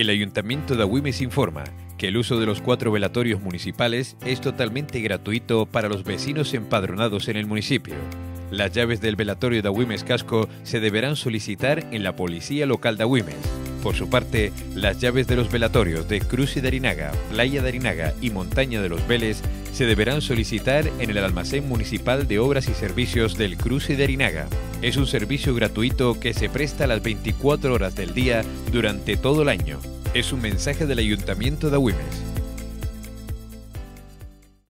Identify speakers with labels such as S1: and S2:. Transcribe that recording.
S1: El Ayuntamiento de Agüimes informa que el uso de los cuatro velatorios municipales es totalmente gratuito para los vecinos empadronados en el municipio. Las llaves del velatorio de Agüimes Casco se deberán solicitar en la Policía Local de Agüimes. Por su parte, las llaves de los velatorios de Cruz y de Arinaga, Playa de Arinaga y Montaña de los Vélez se deberán solicitar en el Almacén Municipal de Obras y Servicios del Cruz y de Arinaga. Es un servicio gratuito que se presta las 24 horas del día durante todo el año. Es un mensaje del Ayuntamiento de Agüimes.